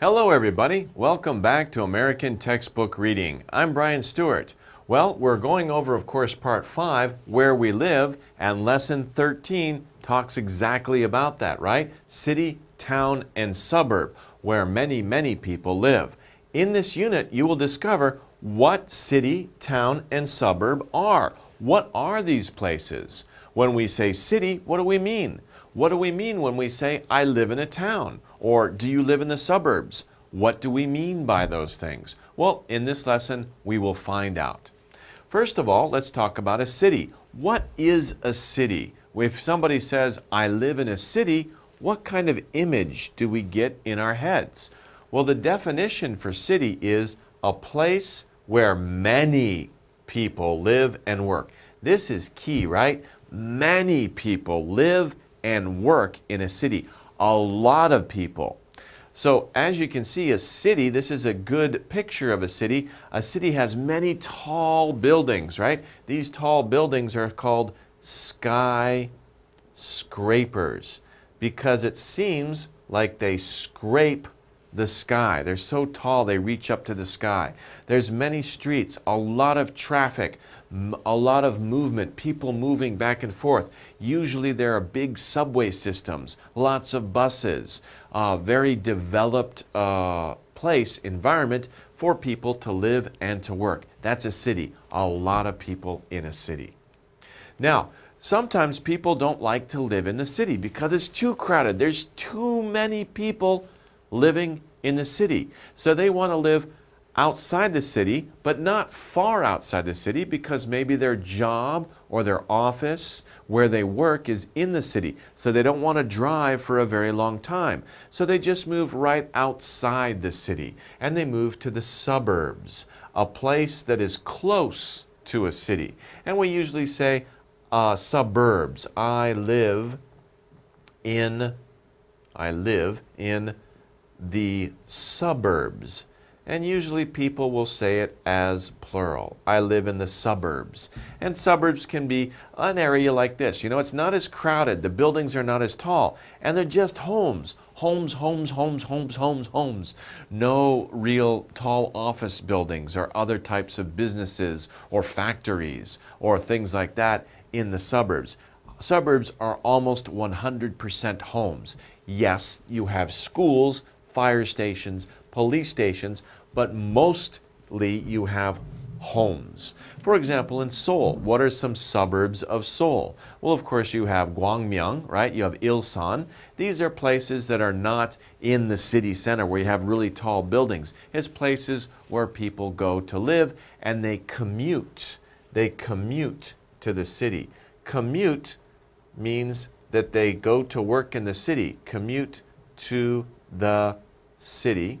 Hello, everybody. Welcome back to American Textbook Reading. I'm Brian Stuart. Well, we're going over, of course, part five, where we live, and lesson 13 talks exactly about that, right? City, town, and suburb, where many, many people live. In this unit, you will discover what city, town, and suburb are. What are these places? When we say city, what do we mean? What do we mean when we say, I live in a town? Or do you live in the suburbs? What do we mean by those things? Well, in this lesson, we will find out. First of all, let's talk about a city. What is a city? If somebody says, I live in a city, what kind of image do we get in our heads? Well, the definition for city is a place where many people live and work. This is key, right? Many people live and work in a city. A lot of people. So, as you can see, a city, this is a good picture of a city. A city has many tall buildings, right? These tall buildings are called skyscrapers because it seems like they scrape the sky. They're so tall they reach up to the sky. There's many streets, a lot of traffic, a lot of movement, people moving back and forth. Usually there are big subway systems, lots of buses, a very developed uh, place, environment for people to live and to work. That's a city, a lot of people in a city. Now, sometimes people don't like to live in the city because it's too crowded. There's too many people living in the city. So they want to live outside the city, but not far outside the city because maybe their job or their office where they work is in the city. So they don't want to drive for a very long time. So they just move right outside the city and they move to the suburbs, a place that is close to a city. And we usually say uh, suburbs. I live in, I live in the suburbs. And usually people will say it as plural. I live in the suburbs. And suburbs can be an area like this. You know, it's not as crowded, the buildings are not as tall, and they're just homes. Homes, homes, homes, homes, homes, homes. No real tall office buildings or other types of businesses or factories or things like that in the suburbs. Suburbs are almost 100% homes. Yes, you have schools, fire stations, police stations, but mostly you have homes. For example, in Seoul, what are some suburbs of Seoul? Well, of course, you have Gwangmyeong, right? You have Ilsan. These are places that are not in the city center where you have really tall buildings. It's places where people go to live and they commute. They commute to the city. Commute means that they go to work in the city, commute to the city.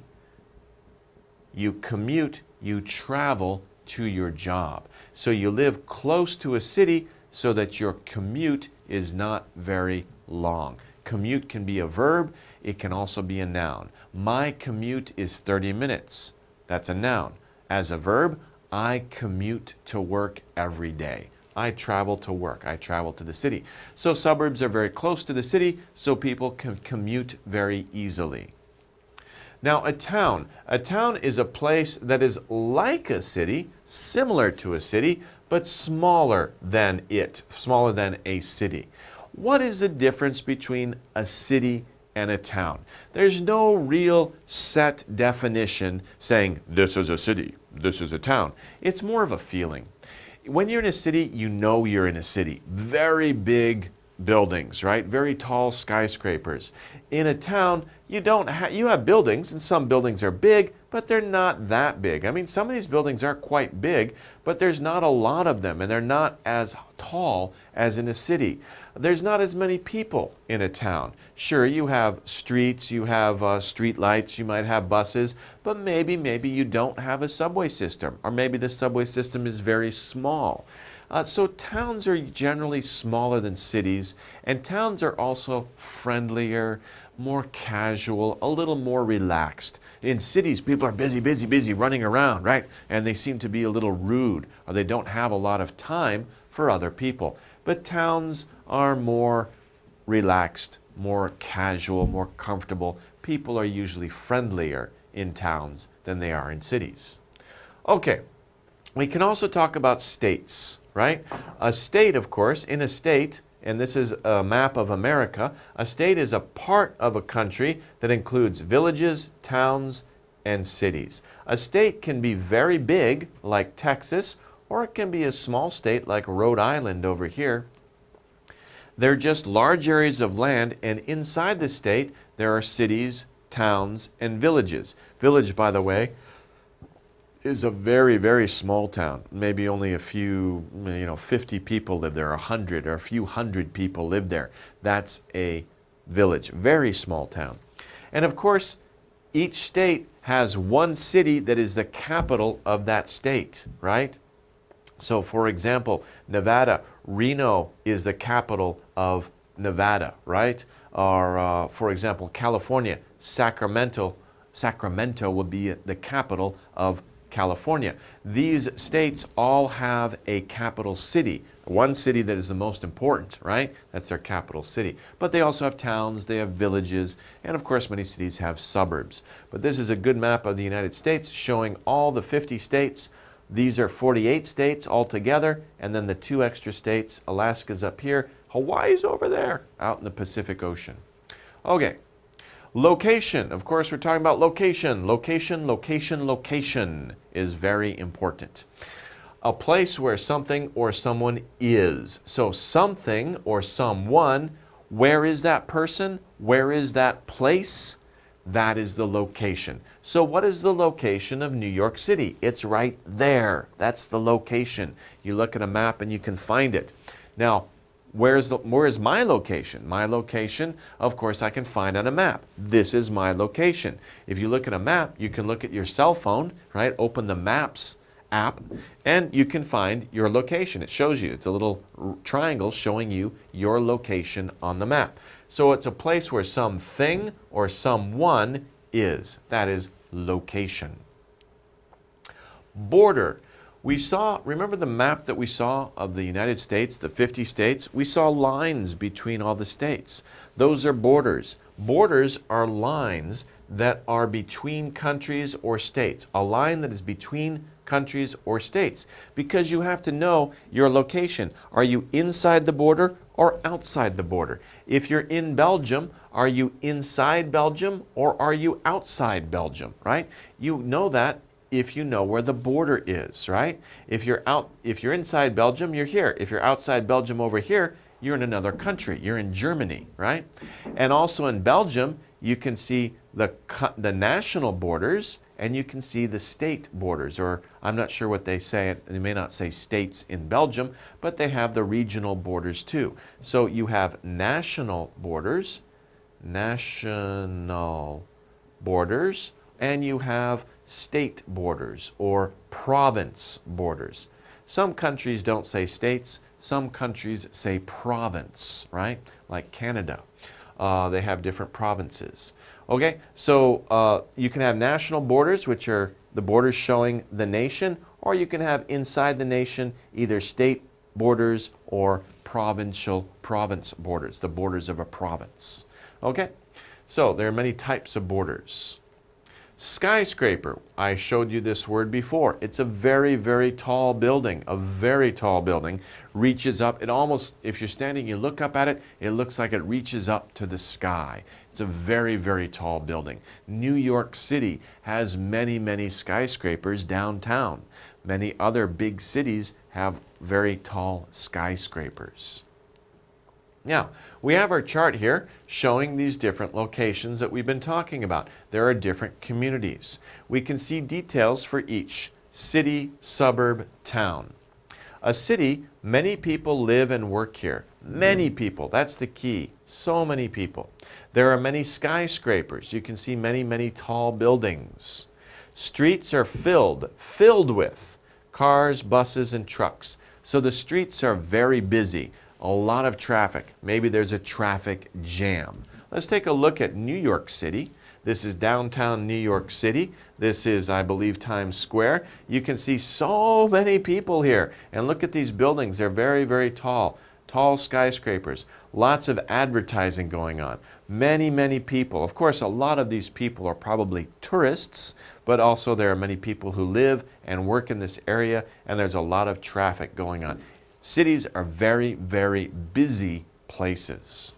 You commute, you travel to your job. So you live close to a city so that your commute is not very long. Commute can be a verb, it can also be a noun. My commute is 30 minutes. That's a noun. As a verb, I commute to work every day. I travel to work. I travel to the city. So suburbs are very close to the city, so people can commute very easily. Now, a town. A town is a place that is like a city, similar to a city, but smaller than it, smaller than a city. What is the difference between a city and a town? There's no real set definition saying this is a city, this is a town. It's more of a feeling. When you're in a city, you know you're in a city. Very big buildings, right? Very tall skyscrapers. In a town, you don't have you have buildings and some buildings are big but they're not that big. I mean some of these buildings are quite big but there's not a lot of them and they're not as tall as in a city. There's not as many people in a town. Sure you have streets you have uh, street lights you might have buses but maybe maybe you don't have a subway system or maybe the subway system is very small. Uh, so towns are generally smaller than cities, and towns are also friendlier, more casual, a little more relaxed. In cities, people are busy, busy, busy running around, right? And they seem to be a little rude, or they don't have a lot of time for other people. But towns are more relaxed, more casual, more comfortable people are usually friendlier in towns than they are in cities. Okay, we can also talk about states, right? A state, of course, in a state, and this is a map of America, a state is a part of a country that includes villages, towns, and cities. A state can be very big, like Texas, or it can be a small state like Rhode Island over here. They're just large areas of land, and inside the state, there are cities, towns, and villages. Village, by the way, is a very, very small town. Maybe only a few, you know, 50 people live there, 100 or a few hundred people live there. That's a village, very small town. And of course, each state has one city that is the capital of that state, right? So, for example, Nevada, Reno is the capital of Nevada, right? Or, uh, for example, California, Sacramento, Sacramento would be the capital of California. These states all have a capital city, one city that is the most important, right? That's their capital city. But they also have towns, they have villages, and of course, many cities have suburbs. But this is a good map of the United States showing all the 50 states. These are 48 states altogether, and then the two extra states. Alaska's up here, Hawaii's over there, out in the Pacific Ocean. Okay, Location, of course, we're talking about location. Location, location, location is very important. A place where something or someone is. So, something or someone, where is that person? Where is that place? That is the location. So, what is the location of New York City? It's right there. That's the location. You look at a map and you can find it. Now, Where's the, where is my location? My location, of course, I can find on a map. This is my location. If you look at a map, you can look at your cell phone, right? Open the Maps app, and you can find your location. It shows you. It's a little triangle showing you your location on the map. So it's a place where something or someone is. That is location. Border we saw, remember the map that we saw of the United States, the 50 states? We saw lines between all the states. Those are borders. Borders are lines that are between countries or states. A line that is between countries or states. Because you have to know your location. Are you inside the border or outside the border? If you're in Belgium, are you inside Belgium or are you outside Belgium, right? You know that if you know where the border is, right? If you're out if you're inside Belgium, you're here. If you're outside Belgium over here, you're in another country. You're in Germany, right? And also in Belgium, you can see the the national borders and you can see the state borders or I'm not sure what they say. They may not say states in Belgium, but they have the regional borders too. So you have national borders, national borders, and you have state borders or province borders. Some countries don't say states, some countries say province, right? Like Canada. Uh, they have different provinces. Okay, so uh, you can have national borders, which are the borders showing the nation, or you can have inside the nation either state borders or provincial province borders, the borders of a province. Okay, so there are many types of borders. Skyscraper, I showed you this word before. It's a very, very tall building, a very tall building, reaches up. It almost, if you're standing, you look up at it, it looks like it reaches up to the sky. It's a very, very tall building. New York City has many, many skyscrapers downtown. Many other big cities have very tall skyscrapers. Now, we have our chart here showing these different locations that we've been talking about. There are different communities. We can see details for each city, suburb, town. A city, many people live and work here. Many people, that's the key. So many people. There are many skyscrapers. You can see many, many tall buildings. Streets are filled, filled with cars, buses, and trucks. So the streets are very busy a lot of traffic. Maybe there's a traffic jam. Let's take a look at New York City. This is downtown New York City. This is, I believe, Times Square. You can see so many people here. And look at these buildings. They're very, very tall. tall skyscrapers, lots of advertising going on, many, many people. Of course, a lot of these people are probably tourists, but also there are many people who live and work in this area, and there's a lot of traffic going on. Cities are very, very busy places.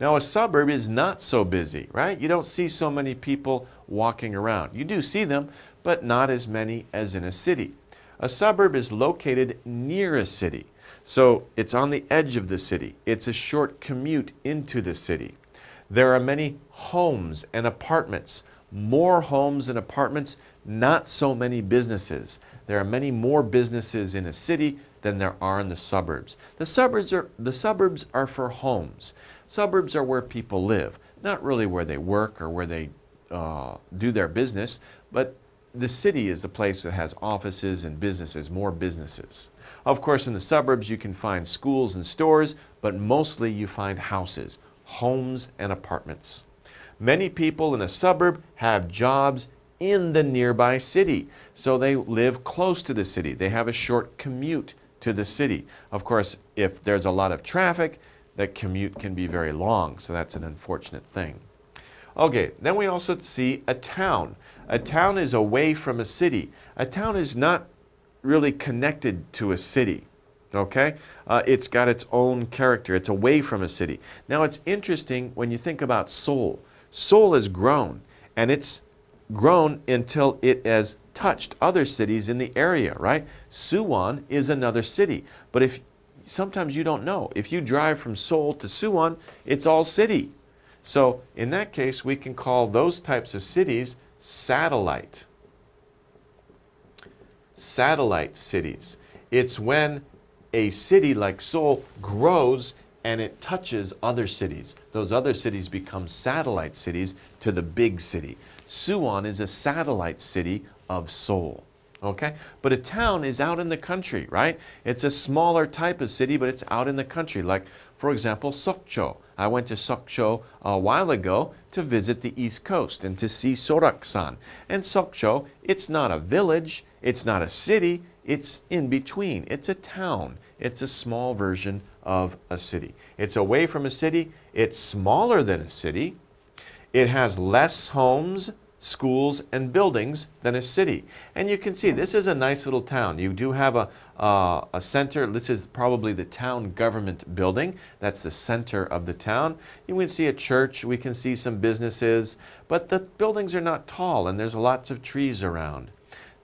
Now, a suburb is not so busy, right? You don't see so many people walking around. You do see them, but not as many as in a city. A suburb is located near a city. So it's on the edge of the city. It's a short commute into the city. There are many homes and apartments, more homes and apartments, not so many businesses. There are many more businesses in a city than there are in the suburbs. The suburbs are, the suburbs are for homes. Suburbs are where people live, not really where they work or where they uh, do their business, but the city is the place that has offices and businesses, more businesses. Of course, in the suburbs, you can find schools and stores, but mostly you find houses, homes, and apartments. Many people in a suburb have jobs in the nearby city, so they live close to the city. They have a short commute to the city. Of course, if there's a lot of traffic, that commute can be very long, so that's an unfortunate thing. Okay, then we also see a town. A town is away from a city. A town is not really connected to a city. Okay? Uh, it's got its own character. It's away from a city. Now, it's interesting when you think about Seoul. Seoul has grown, and it's grown until it has touched other cities in the area, right? Suwon is another city. But if sometimes you don't know, if you drive from Seoul to Suwon, it's all city. So in that case, we can call those types of cities satellite satellite cities. It's when a city like Seoul grows and it touches other cities. Those other cities become satellite cities to the big city. Suwon is a satellite city of Seoul. Okay? But a town is out in the country, right? It's a smaller type of city, but it's out in the country. Like, for example, Sokcho. I went to Sokcho a while ago to visit the East Coast and to see Soraksan. And Sokcho, it's not a village, it's not a city, it's in between. It's a town. It's a small version of a city. It's away from a city, it's smaller than a city, it has less homes, schools, and buildings than a city. And you can see this is a nice little town. You do have a, uh, a center. This is probably the town government building. That's the center of the town. You can see a church. We can see some businesses. But the buildings are not tall, and there's lots of trees around.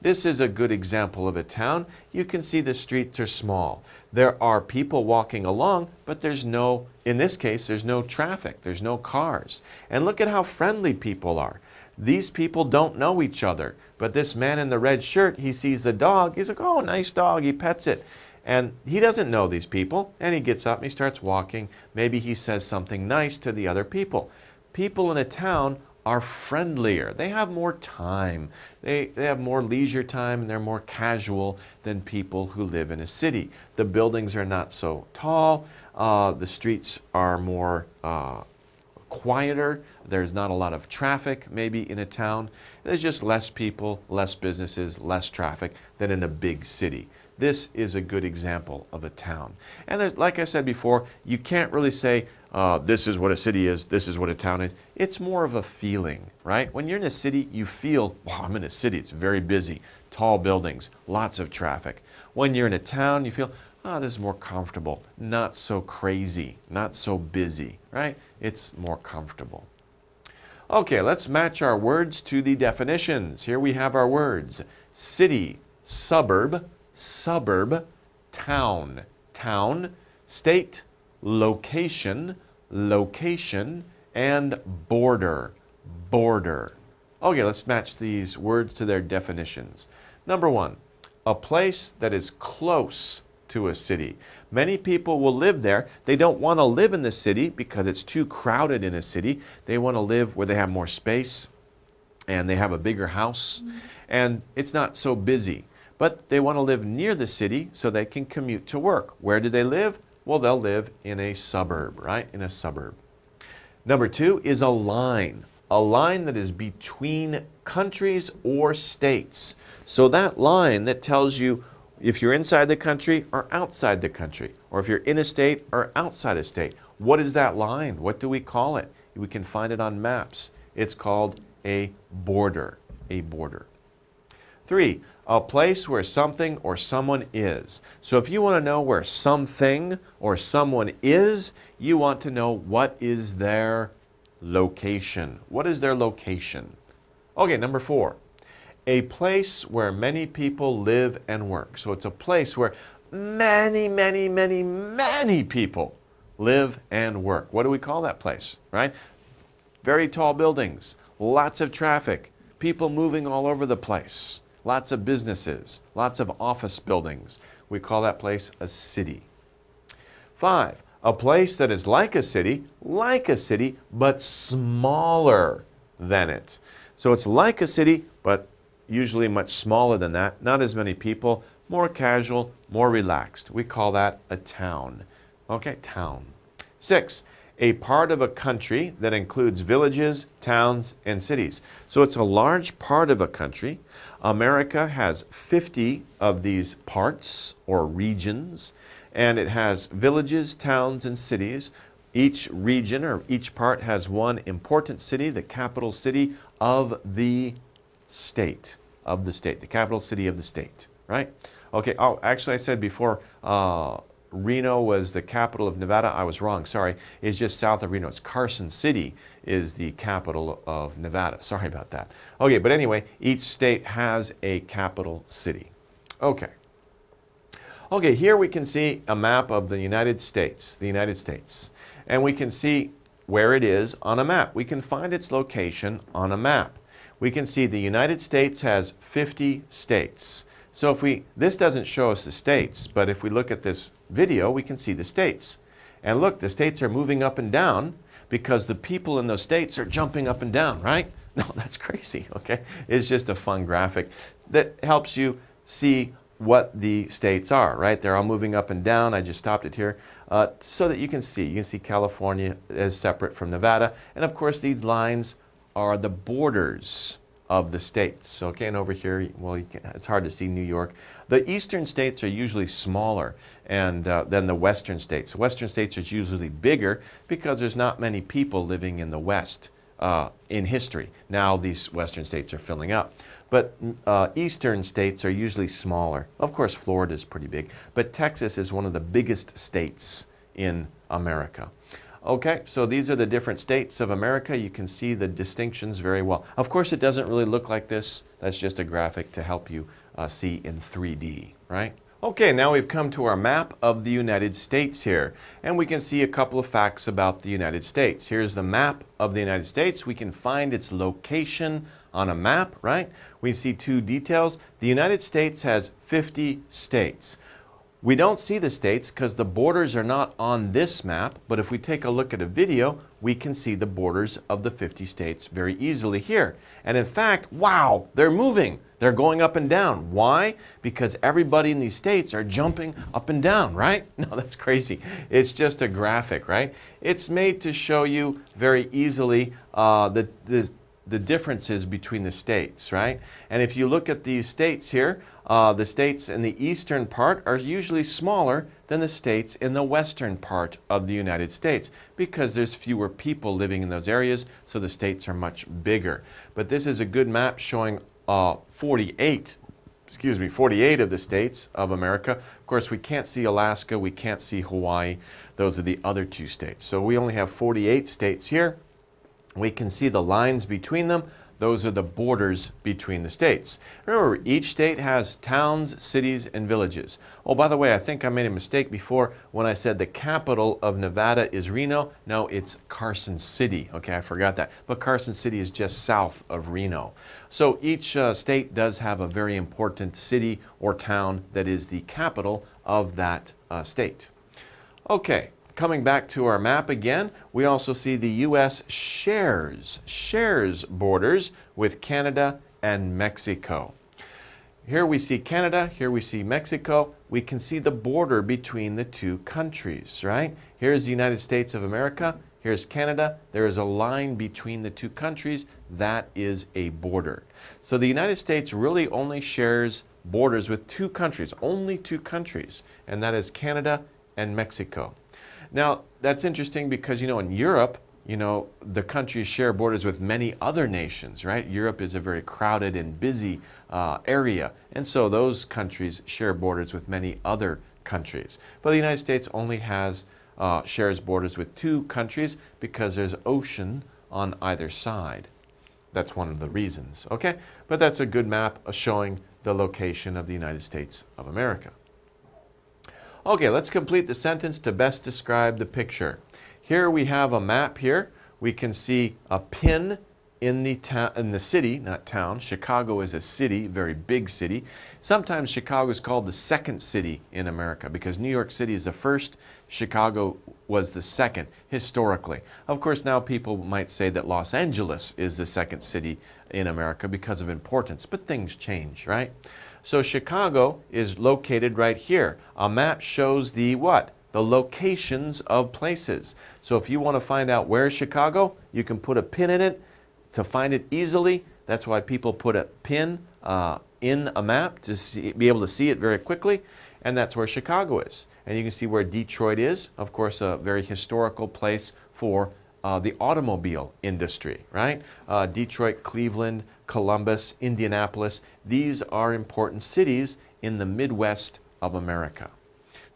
This is a good example of a town. You can see the streets are small. There are people walking along, but there's no, in this case, there's no traffic. There's no cars. And look at how friendly people are. These people don't know each other. But this man in the red shirt, he sees the dog. He's like, oh, nice dog. He pets it. And he doesn't know these people. And he gets up and he starts walking. Maybe he says something nice to the other people. People in a town are friendlier. They have more time. They, they have more leisure time and they're more casual than people who live in a city. The buildings are not so tall. Uh, the streets are more uh, quieter. There's not a lot of traffic maybe in a town. There's just less people, less businesses, less traffic than in a big city. This is a good example of a town. And like I said before, you can't really say, uh, this is what a city is, this is what a town is. It's more of a feeling, right? When you're in a city, you feel, wow, I'm in a city, it's very busy, tall buildings, lots of traffic. When you're in a town, you feel, oh, this is more comfortable, not so crazy, not so busy, right? It's more comfortable. Okay, let's match our words to the definitions. Here we have our words city, suburb, suburb, town, town, state, location, location, and border, border. Okay, let's match these words to their definitions. Number one, a place that is close to a city. Many people will live there. They don't want to live in the city because it's too crowded in a city. They want to live where they have more space and they have a bigger house mm-hmm. and it's not so busy. But they want to live near the city so they can commute to work. Where do they live? Well, they'll live in a suburb, right? In a suburb. Number two is a line, a line that is between countries or states. So that line that tells you if you're inside the country or outside the country, or if you're in a state or outside a state. What is that line? What do we call it? We can find it on maps. It's called a border. A border. Three, a place where something or someone is. So if you want to know where something or someone is, you want to know what is their location. What is their location? Okay, number four, a place where many people live and work. So it's a place where many, many, many, many people live and work. What do we call that place, right? Very tall buildings, lots of traffic, people moving all over the place lots of businesses, lots of office buildings. We call that place a city. Five, a place that is like a city, like a city, but smaller than it. So it's like a city, but usually much smaller than that, not as many people, more casual, more relaxed. We call that a town. Okay, town. Six, a part of a country that includes villages, towns, and cities. So it's a large part of a country. America has 50 of these parts or regions, and it has villages, towns, and cities. Each region or each part has one important city, the capital city of the state, of the state, the capital city of the state, right? Okay, oh, actually I said before, uh, Reno was the capital of Nevada. I was wrong, sorry. It's just south of Reno. It's Carson City is the capital of Nevada. Sorry about that. Okay, but anyway, each state has a capital city. Okay. Okay, here we can see a map of the United States, the United States. And we can see where it is on a map. We can find its location on a map. We can see the United States has 50 states. So if we, this doesn't show us the states, but if we look at this video, we can see the states. And look, the states are moving up and down because the people in those states are jumping up and down, right? No, that's crazy, okay? It's just a fun graphic that helps you see what the states are, right? They're all moving up and down. I just stopped it here uh, so that you can see. You can see California is separate from Nevada. And of course, these lines are the borders of the states. Okay, and over here, well, can, it's hard to see New York. The eastern states are usually smaller and uh, than the western states. Western states are usually bigger because there's not many people living in the west uh, in history. Now these western states are filling up. But uh, eastern states are usually smaller. Of course, Florida is pretty big, but Texas is one of the biggest states in America. Okay, so these are the different states of America. You can see the distinctions very well. Of course, it doesn't really look like this. That's just a graphic to help you uh, see in 3D, right? Okay, now we've come to our map of the United States here, and we can see a couple of facts about the United States. Here's the map of the United States. We can find its location on a map, right? We see two details. The United States has 50 states. We don't see the states because the borders are not on this map, but if we take a look at a video, we can see the borders of the 50 states very easily here. And in fact, wow, they're moving. They're going up and down. Why? Because everybody in these states are jumping up and down, right? No, that's crazy. It's just a graphic, right? It's made to show you very easily uh, the, the, the differences between the states, right? And if you look at these states here, uh, the states in the eastern part are usually smaller than the states in the western part of the United States because there's fewer people living in those areas, so the states are much bigger. But this is a good map showing uh, 48 excuse me, 48 of the states of America. Of course, we can't see Alaska, we can't see Hawaii. Those are the other two states. So we only have 48 states here. We can see the lines between them. Those are the borders between the states. Remember, each state has towns, cities, and villages. Oh, by the way, I think I made a mistake before when I said the capital of Nevada is Reno. No, it's Carson City. Okay, I forgot that. But Carson City is just south of Reno. So each uh, state does have a very important city or town that is the capital of that uh, state. Okay, Coming back to our map again, we also see the U.S. shares, shares borders with Canada and Mexico. Here we see Canada, here we see Mexico. We can see the border between the two countries, right? Here's the United States of America, here's Canada. There is a line between the two countries. That is a border. So the United States really only shares borders with two countries, only two countries, and that is Canada and Mexico. Now, that's interesting because, you know, in Europe, you know, the countries share borders with many other nations, right? Europe is a very crowded and busy uh, area, and so those countries share borders with many other countries. But the United States only has uh, shares borders with two countries because there's ocean on either side. That's one of the reasons, okay? But that's a good map showing the location of the United States of America. Okay, let's complete the sentence to best describe the picture. Here we have a map here. We can see a pin in the, in the city, not town. Chicago is a city, very big city. Sometimes Chicago is called the second city in America because New York City is the first, Chicago was the second historically. Of course, now people might say that Los Angeles is the second city in America because of importance, but things change, right? So Chicago is located right here. A map shows the what? The locations of places. So if you want to find out where Chicago, you can put a pin in it to find it easily. That's why people put a pin uh, in a map to see, be able to see it very quickly. And that's where Chicago is. And you can see where Detroit is, of course, a very historical place for uh, the automobile industry, right? Uh, Detroit, Cleveland, Columbus, Indianapolis, these are important cities in the Midwest of America.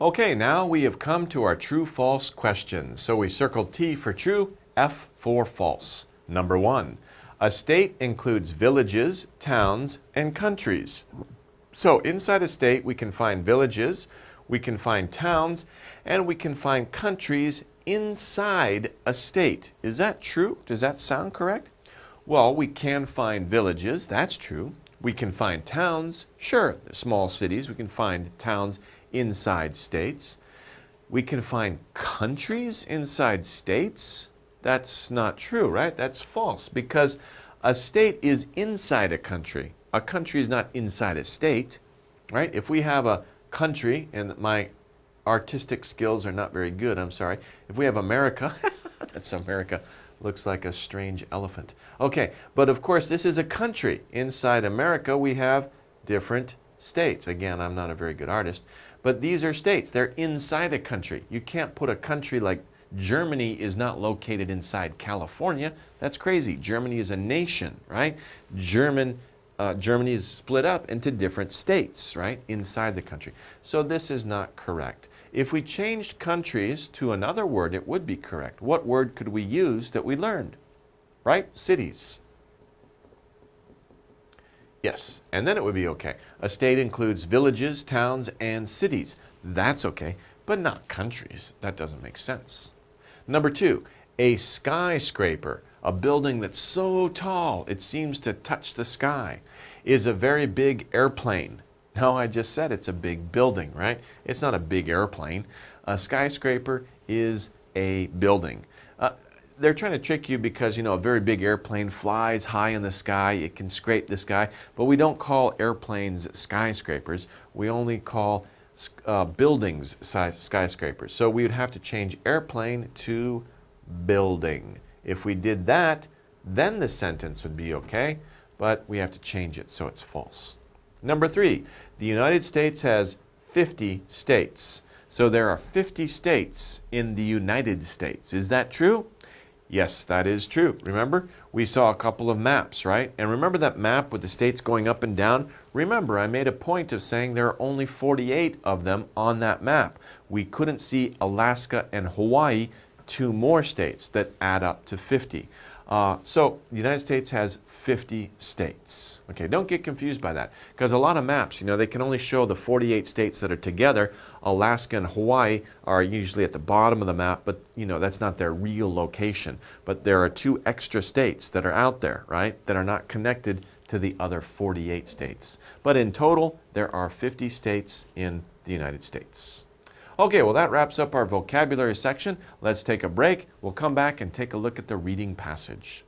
Okay, now we have come to our true false questions. So we circled T for true, F for false. Number one, a state includes villages, towns, and countries. So inside a state, we can find villages, we can find towns, and we can find countries inside a state. Is that true? Does that sound correct? Well, we can find villages, that's true. We can find towns, sure, small cities. We can find towns inside states. We can find countries inside states. That's not true, right? That's false because a state is inside a country. A country is not inside a state, right? If we have a country, and my artistic skills are not very good, I'm sorry. If we have America, that's America, looks like a strange elephant. Okay, but of course, this is a country. Inside America, we have different states. Again, I'm not a very good artist, but these are states. They're inside a country. You can't put a country like Germany is not located inside California. That's crazy. Germany is a nation, right? German, uh, Germany is split up into different states, right, inside the country. So this is not correct. If we changed countries to another word, it would be correct. What word could we use that we learned? Right? Cities. Yes, and then it would be okay. A state includes villages, towns, and cities. That's okay, but not countries. That doesn't make sense. Number two, a skyscraper, a building that's so tall it seems to touch the sky, is a very big airplane. No, I just said it's a big building, right? It's not a big airplane. A skyscraper is a building. Uh, they're trying to trick you because, you know, a very big airplane flies high in the sky, it can scrape the sky, but we don't call airplanes skyscrapers. We only call uh, buildings skyscrapers. So we would have to change airplane to building. If we did that, then the sentence would be okay, but we have to change it so it's false. Number three, the United States has 50 states. So there are 50 states in the United States. Is that true? Yes, that is true. Remember, we saw a couple of maps, right? And remember that map with the states going up and down? Remember, I made a point of saying there are only 48 of them on that map. We couldn't see Alaska and Hawaii, two more states that add up to 50. Uh, so the United States has 50 states. Okay, don't get confused by that because a lot of maps, you know, they can only show the 48 states that are together. Alaska and Hawaii are usually at the bottom of the map, but you know, that's not their real location. But there are two extra states that are out there, right, that are not connected to the other 48 states. But in total, there are 50 states in the United States. Okay, well, that wraps up our vocabulary section. Let's take a break. We'll come back and take a look at the reading passage.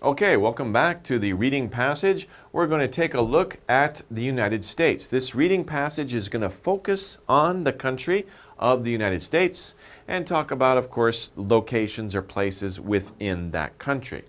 Okay, welcome back to the reading passage. We're going to take a look at the United States. This reading passage is going to focus on the country of the United States and talk about, of course, locations or places within that country.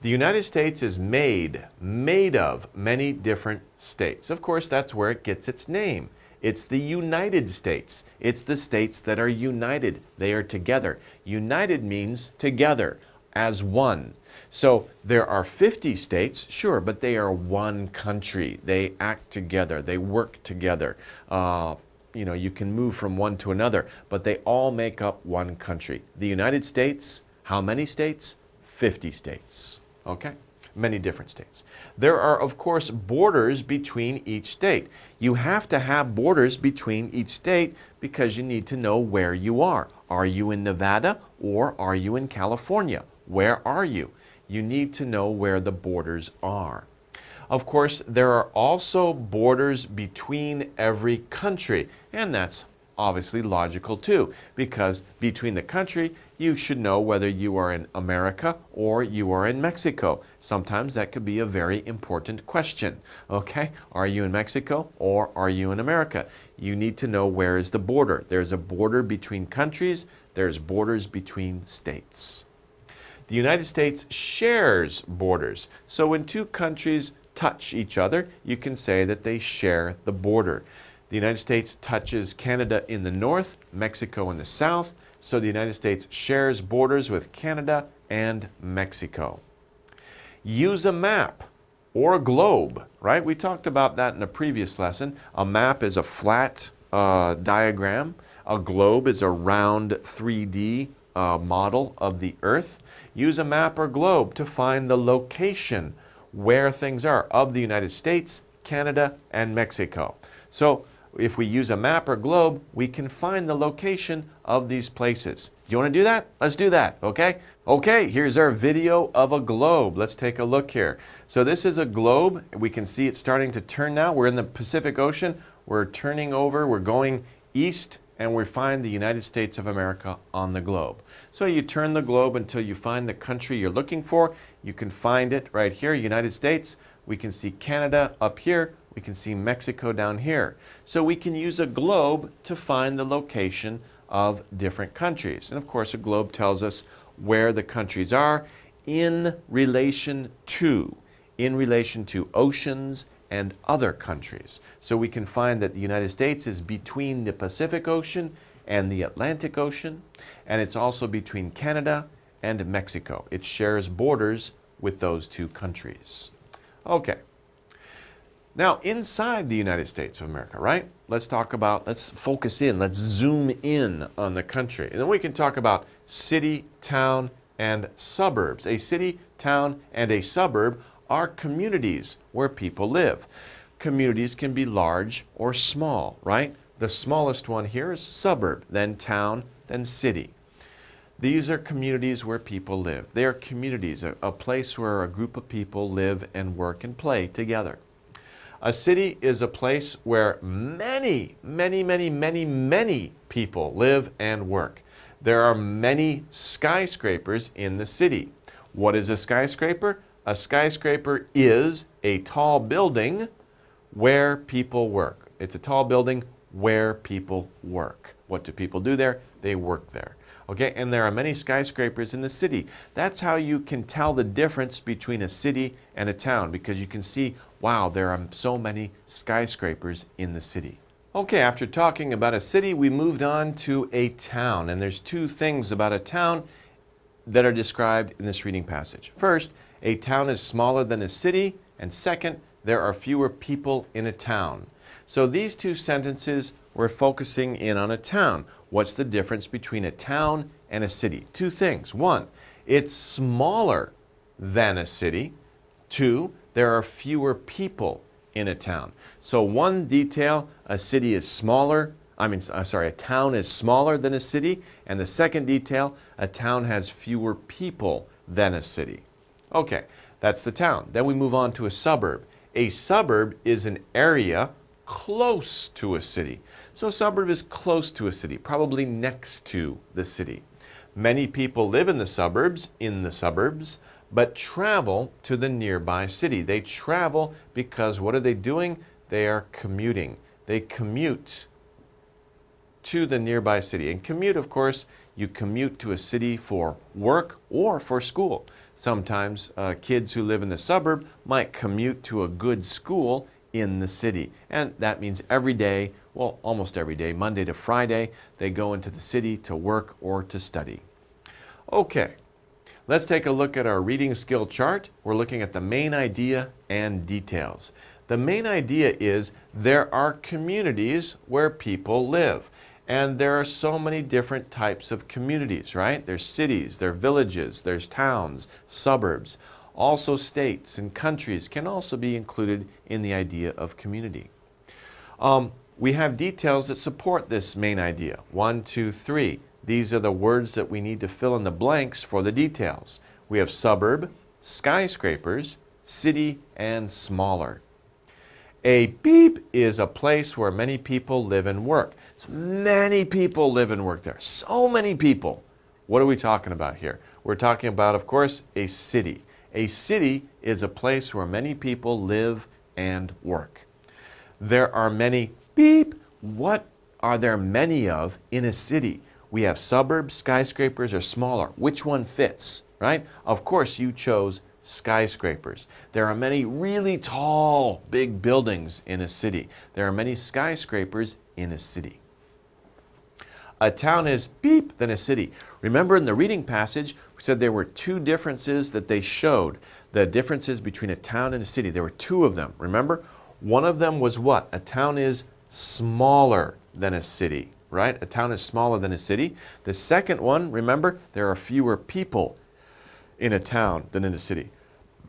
The United States is made, made of many different states. Of course, that's where it gets its name. It's the United States. It's the states that are united. They are together. United means together, as one. So there are 50 states, sure, but they are one country. They act together. They work together. Uh, you know, you can move from one to another, but they all make up one country. The United States, how many states? 50 states. Okay? Many different states. There are, of course, borders between each state. You have to have borders between each state because you need to know where you are. Are you in Nevada or are you in California? Where are you? You need to know where the borders are. Of course, there are also borders between every country, and that's obviously logical too, because between the country, you should know whether you are in America or you are in Mexico. Sometimes that could be a very important question. Okay, are you in Mexico or are you in America? You need to know where is the border. There's a border between countries, there's borders between states. The United States shares borders. So when two countries touch each other, you can say that they share the border. The United States touches Canada in the north, Mexico in the south, so the United States shares borders with Canada and Mexico. Use a map or a globe, right? We talked about that in a previous lesson. A map is a flat uh, diagram. A globe is a round 3D uh, model of the Earth. Use a map or globe to find the location where things are of the United States, Canada, and Mexico. So if we use a map or globe, we can find the location of these places. Do you want to do that? Let's do that, okay? Okay, here's our video of a globe. Let's take a look here. So this is a globe. We can see it's starting to turn now. We're in the Pacific Ocean. We're turning over. We're going east and we find the United States of America on the globe. So you turn the globe until you find the country you're looking for. You can find it right here, United States. We can see Canada up here. We can see Mexico down here. So we can use a globe to find the location of different countries. And of course, a globe tells us where the countries are in relation to, in relation to oceans and other countries. So we can find that the United States is between the Pacific Ocean and the Atlantic Ocean, and it's also between Canada and Mexico. It shares borders with those two countries. Okay. Now, inside the United States of America, right? Let's talk about, let's focus in, let's zoom in on the country. And then we can talk about city, town, and suburbs. A city, town, and a suburb are communities where people live. Communities can be large or small, right? The smallest one here is suburb, then town, then city. These are communities where people live. They are communities, a, a place where a group of people live and work and play together. A city is a place where many, many, many, many, many people live and work. There are many skyscrapers in the city. What is a skyscraper? A skyscraper is a tall building where people work. It's a tall building where people work. What do people do there? They work there. Okay, and there are many skyscrapers in the city. That's how you can tell the difference between a city and a town because you can see, wow, there are so many skyscrapers in the city. Okay, after talking about a city, we moved on to a town. And there's two things about a town that are described in this reading passage. First, a town is smaller than a city. And second, there are fewer people in a town. So these two sentences, we're focusing in on a town. What's the difference between a town and a city? Two things. One, it's smaller than a city. Two, there are fewer people in a town. So one detail, a city is smaller, I mean, uh, sorry, a town is smaller than a city. And the second detail, a town has fewer people than a city. Okay, that's the town. Then we move on to a suburb. A suburb is an area close to a city. So a suburb is close to a city, probably next to the city. Many people live in the suburbs, in the suburbs, but travel to the nearby city. They travel because what are they doing? They are commuting. They commute to the nearby city. And commute, of course, you commute to a city for work or for school. Sometimes uh, kids who live in the suburb might commute to a good school in the city. And that means every day, well, almost every day, Monday to Friday, they go into the city to work or to study. Okay, let's take a look at our reading skill chart. We're looking at the main idea and details. The main idea is there are communities where people live. And there are so many different types of communities, right? There's cities, there's villages, there's towns, suburbs. Also states and countries can also be included in the idea of community. Um, we have details that support this main idea. One, two, three. These are the words that we need to fill in the blanks for the details. We have suburb, skyscrapers, city, and smaller. A beep is a place where many people live and work. So many people live and work there. So many people. What are we talking about here? We're talking about, of course, a city. A city is a place where many people live and work. There are many beep. What are there many of in a city? We have suburbs, skyscrapers, or smaller. Which one fits, right? Of course, you chose skyscrapers. There are many really tall, big buildings in a city. There are many skyscrapers in a city. A town is beep than a city. Remember in the reading passage, we said there were two differences that they showed. The differences between a town and a city. There were two of them. Remember? One of them was what? A town is smaller than a city, right? A town is smaller than a city. The second one, remember, there are fewer people in a town than in a city.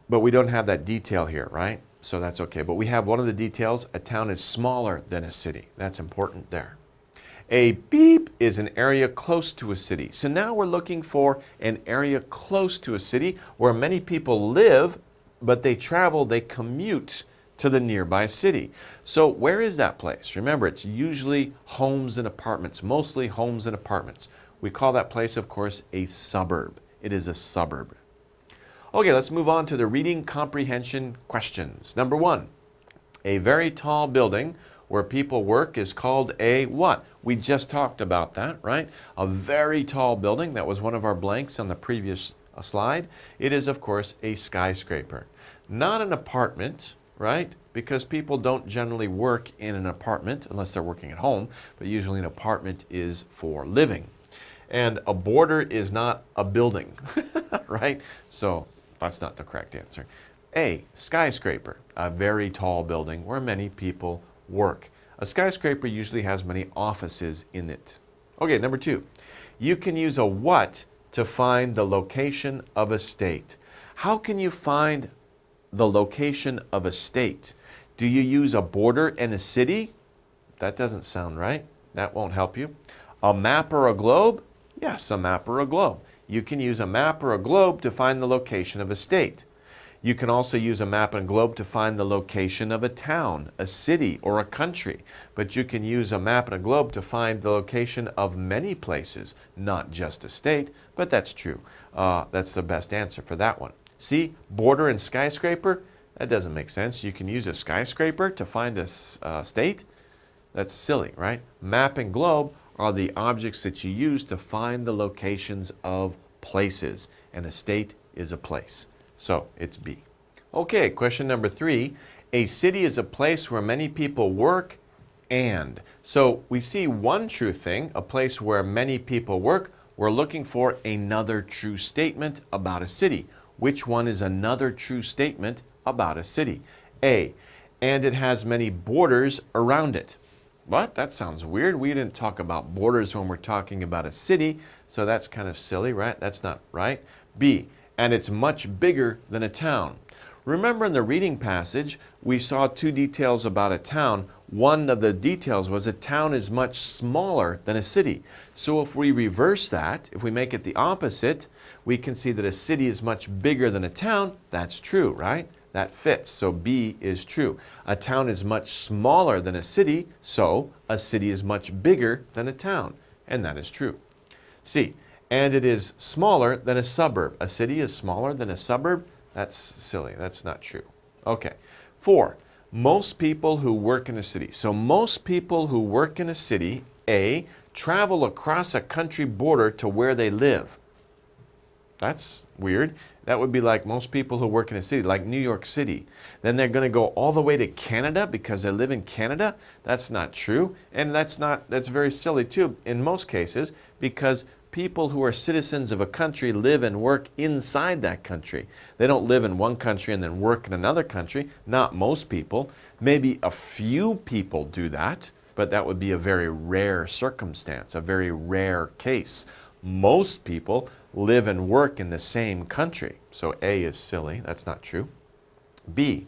But we don't have that detail here, right? So that's okay. But we have one of the details. A town is smaller than a city. That's important there. A beep is an area close to a city. So now we're looking for an area close to a city where many people live, but they travel, they commute to the nearby city. So where is that place? Remember, it's usually homes and apartments, mostly homes and apartments. We call that place, of course, a suburb. It is a suburb. Okay, let's move on to the reading comprehension questions. Number one, a very tall building where people work is called a what? We just talked about that, right? A very tall building. That was one of our blanks on the previous uh, slide. It is, of course, a skyscraper. Not an apartment, right? Because people don't generally work in an apartment unless they're working at home, but usually an apartment is for living. And a border is not a building, right? So that's not the correct answer. A, skyscraper, a very tall building where many people work. A skyscraper usually has many offices in it. Okay, number two, you can use a what to find the location of a state. How can you find the location of a state? Do you use a border and a city? That doesn't sound right. That won't help you. A map or a globe? Yes, a map or a globe. You can use a map or a globe to find the location of a state. You can also use a map and globe to find the location of a town, a city, or a country. But you can use a map and a globe to find the location of many places, not just a state, but that's true. Uh, that's the best answer for that one. See, border and skyscraper? That doesn't make sense. You can use a skyscraper to find a uh, state? That's silly, right? Map and globe are the objects that you use to find the locations of places, and a state is a place. So it's B. Okay, question number three. A city is a place where many people work and. So we see one true thing, a place where many people work. We're looking for another true statement about a city. Which one is another true statement about a city? A. And it has many borders around it. What? That sounds weird. We didn't talk about borders when we're talking about a city, so that's kind of silly, right? That's not right. B, and it's much bigger than a town. Remember in the reading passage, we saw two details about a town. One of the details was a town is much smaller than a city. So if we reverse that, if we make it the opposite, we can see that a city is much bigger than a town. That's true, right? That fits, so B is true. A town is much smaller than a city, so a city is much bigger than a town, and that is true. C, and it is smaller than a suburb. A city is smaller than a suburb? That's silly, that's not true. Okay, four, most people who work in a city. So most people who work in a city, A, travel across a country border to where they live. That's weird. That would be like most people who work in a city, like New York City. Then they're going to go all the way to Canada because they live in Canada. That's not true. And that's not that's very silly too in most cases because people who are citizens of a country live and work inside that country. They don't live in one country and then work in another country. Not most people. Maybe a few people do that, but that would be a very rare circumstance, a very rare case. Most people live and work in the same country. So A is silly, that's not true. B,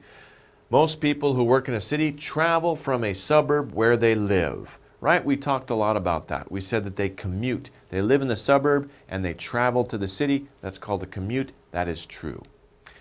most people who work in a city travel from a suburb where they live. Right? We talked a lot about that. We said that they commute. They live in the suburb and they travel to the city. That's called a commute. That is true.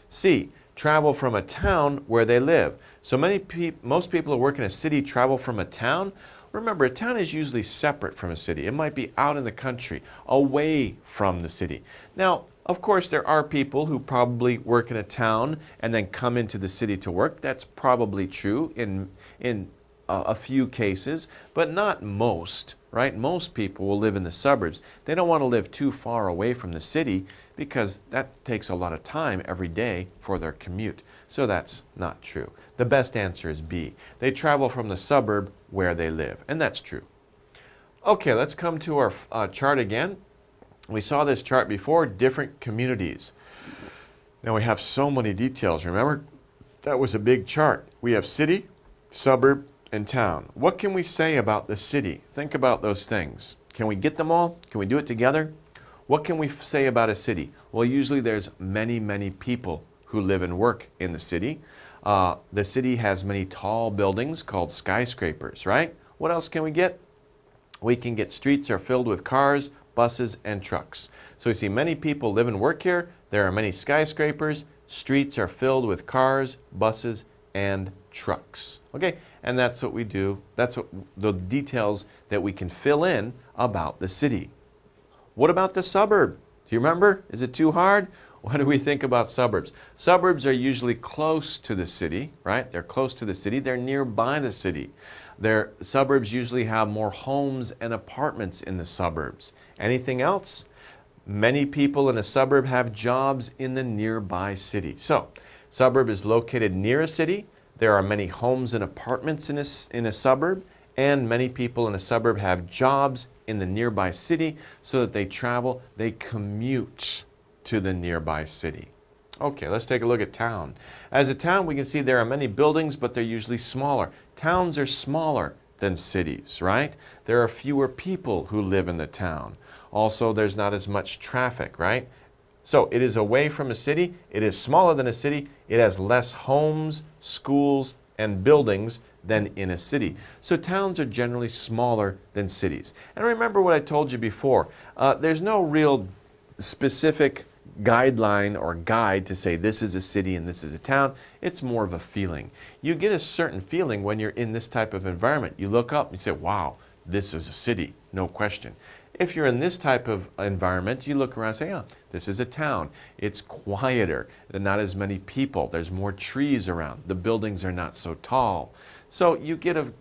C, travel from a town where they live. So many pe most people who work in a city travel from a town. Remember, a town is usually separate from a city. It might be out in the country, away from the city. Now, of course, there are people who probably work in a town and then come into the city to work. That's probably true in, in a few cases, but not most, right? Most people will live in the suburbs. They don't want to live too far away from the city because that takes a lot of time every day for their commute. So that's not true. The best answer is B. They travel from the suburb where they live, and that's true. Okay, let's come to our uh, chart again. We saw this chart before, different communities. Now we have so many details, remember? That was a big chart. We have city, suburb, and town. What can we say about the city? Think about those things. Can we get them all? Can we do it together? What can we say about a city? Well, usually there's many, many people who live and work in the city. Uh, the city has many tall buildings called skyscrapers, right? What else can we get? We can get streets are filled with cars, buses, and trucks. So we see many people live and work here. There are many skyscrapers. Streets are filled with cars, buses, and trucks. Okay, and that's what we do. That's what the details that we can fill in about the city. What about the suburb? Do you remember? Is it too hard? What do we think about suburbs? Suburbs are usually close to the city, right? They're close to the city. They're nearby the city. Their suburbs usually have more homes and apartments in the suburbs. Anything else? Many people in a suburb have jobs in the nearby city. So, suburb is located near a city. There are many homes and apartments in a, in a suburb, and many people in a suburb have jobs in the nearby city so that they travel, they commute to the nearby city. Okay, let's take a look at town. As a town, we can see there are many buildings, but they're usually smaller. Towns are smaller than cities, right? There are fewer people who live in the town. Also, there's not as much traffic, right? So it is away from a city, it is smaller than a city, it has less homes, schools, and buildings than in a city. So towns are generally smaller than cities. And remember what I told you before, uh, there's no real specific guideline or guide to say this is a city and this is a town. It's more of a feeling. You get a certain feeling when you're in this type of environment. You look up and you say, wow, this is a city, no question. If you're in this type of environment, you look around and say, oh, this is a town. It's quieter. There not as many people. There's more trees around. The buildings are not so tall. So you get a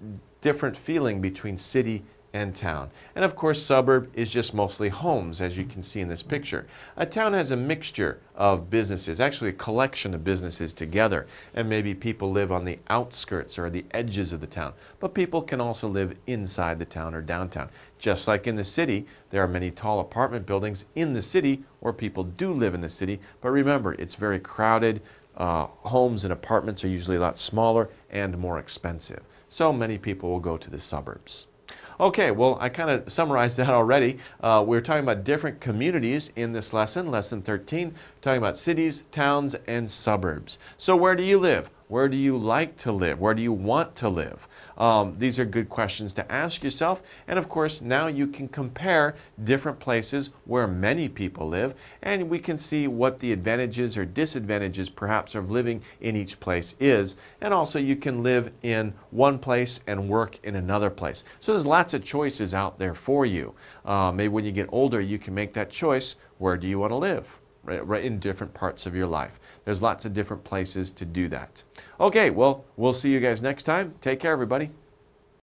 different feeling between city and town. And of course, suburb is just mostly homes, as you can see in this picture. A town has a mixture of businesses, actually a collection of businesses together, and maybe people live on the outskirts or the edges of the town. But people can also live inside the town or downtown. Just like in the city, there are many tall apartment buildings in the city, or people do live in the city, but remember, it's very crowded. Uh, homes and apartments are usually a lot smaller and more expensive. So many people will go to the suburbs. Okay, well, I kind of summarized that already. Uh, we're talking about different communities in this lesson, lesson 13, talking about cities, towns, and suburbs. So where do you live? Where do you like to live? Where do you want to live? Um, these are good questions to ask yourself. And of course, now you can compare different places where many people live, and we can see what the advantages or disadvantages perhaps of living in each place is. And also, you can live in one place and work in another place. So there's lots of choices out there for you. Uh, maybe when you get older, you can make that choice. Where do you want to live? Right, in different parts of your life. There's lots of different places to do that. Okay, well, we'll see you guys next time. Take care, everybody.